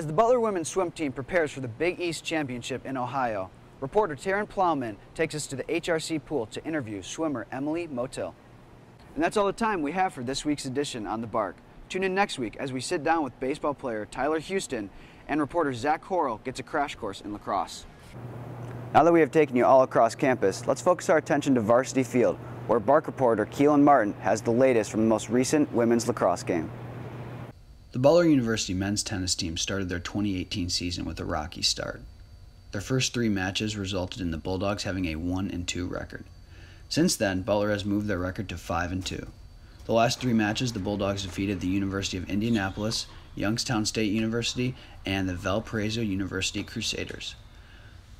As the Butler women's swim team prepares for the Big East Championship in Ohio, reporter Taryn Plowman takes us to the HRC pool to interview swimmer Emily Motil. And that's all the time we have for this week's edition on The Bark. Tune in next week as we sit down with baseball player Tyler Houston and reporter Zach Horrell gets a crash course in lacrosse. Now that we have taken you all across campus, let's focus our attention to Varsity Field, where Bark reporter Keelan Martin has the latest from the most recent women's lacrosse game. The Butler University men's tennis team started their 2018 season with a rocky start. Their first three matches resulted in the Bulldogs having a 1 and 2 record. Since then, Butler has moved their record to 5 and 2. The last three matches, the Bulldogs defeated the University of Indianapolis, Youngstown State University, and the Valparaiso University Crusaders.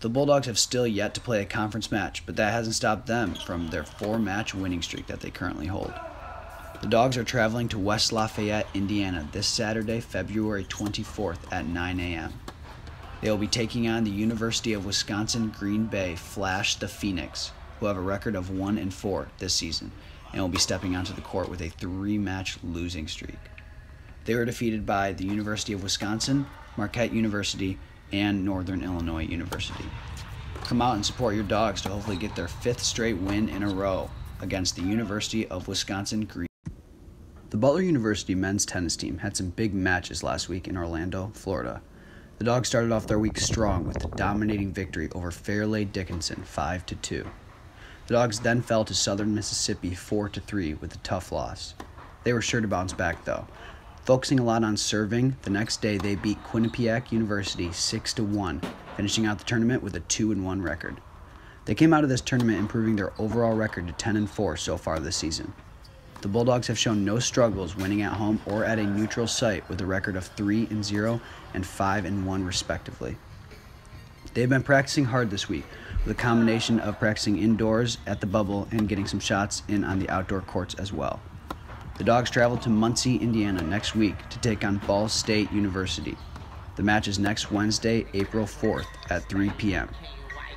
The Bulldogs have still yet to play a conference match, but that hasn't stopped them from their four match winning streak that they currently hold. The Dogs are traveling to West Lafayette, Indiana this Saturday, February 24th at 9 a.m. They will be taking on the University of Wisconsin Green Bay Flash the Phoenix, who have a record of 1 and 4 this season and will be stepping onto the court with a three-match losing streak. They were defeated by the University of Wisconsin, Marquette University, and Northern Illinois University. Come out and support your dogs to hopefully get their fifth straight win in a row against the University of Wisconsin Green the Butler University men's tennis team had some big matches last week in Orlando, Florida. The Dogs started off their week strong with a dominating victory over Fairleigh Dickinson 5 to 2. The Dogs then fell to Southern Mississippi 4 to 3 with a tough loss. They were sure to bounce back though. Focusing a lot on serving, the next day they beat Quinnipiac University 6 to 1, finishing out the tournament with a 2 and 1 record. They came out of this tournament improving their overall record to 10 and 4 so far this season. The Bulldogs have shown no struggles winning at home or at a neutral site with a record of 3 and 0 and 5 and 1 respectively. They've been practicing hard this week with a combination of practicing indoors at the bubble and getting some shots in on the outdoor courts as well. The Dogs travel to Muncie, Indiana next week to take on Ball State University. The match is next Wednesday, April 4th at 3 p.m.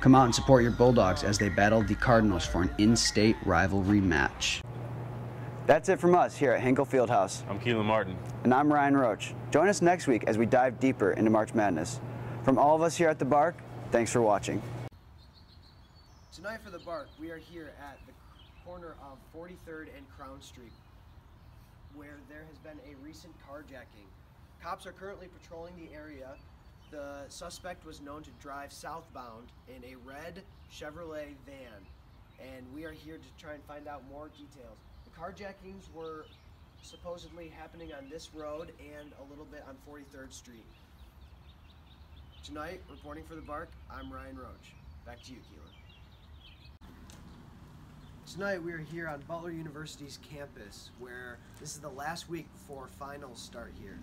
Come out and support your Bulldogs as they battle the Cardinals for an in state rivalry match. That's it from us here at Hinkle Fieldhouse. I'm Keelan Martin. And I'm Ryan Roach. Join us next week as we dive deeper into March Madness. From all of us here at The Bark, thanks for watching. Tonight for The Bark, we are here at the corner of 43rd and Crown Street, where there has been a recent carjacking. Cops are currently patrolling the area. The suspect was known to drive southbound in a red Chevrolet van, and we are here to try and find out more details carjackings were supposedly happening on this road and a little bit on 43rd Street. Tonight, reporting for the Bark, I'm Ryan Roach. Back to you, Keelan. Tonight, we are here on Butler University's campus, where this is the last week before finals start here.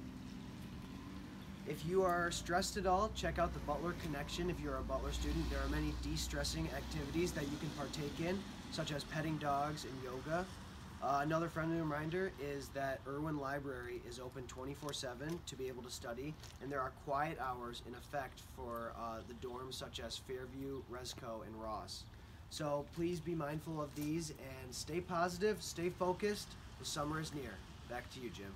If you are stressed at all, check out the Butler Connection if you're a Butler student. There are many de-stressing activities that you can partake in, such as petting dogs and yoga. Uh, another friendly reminder is that Irwin Library is open 24-7 to be able to study, and there are quiet hours in effect for uh, the dorms such as Fairview, Resco, and Ross. So please be mindful of these and stay positive, stay focused. The summer is near. Back to you, Jim.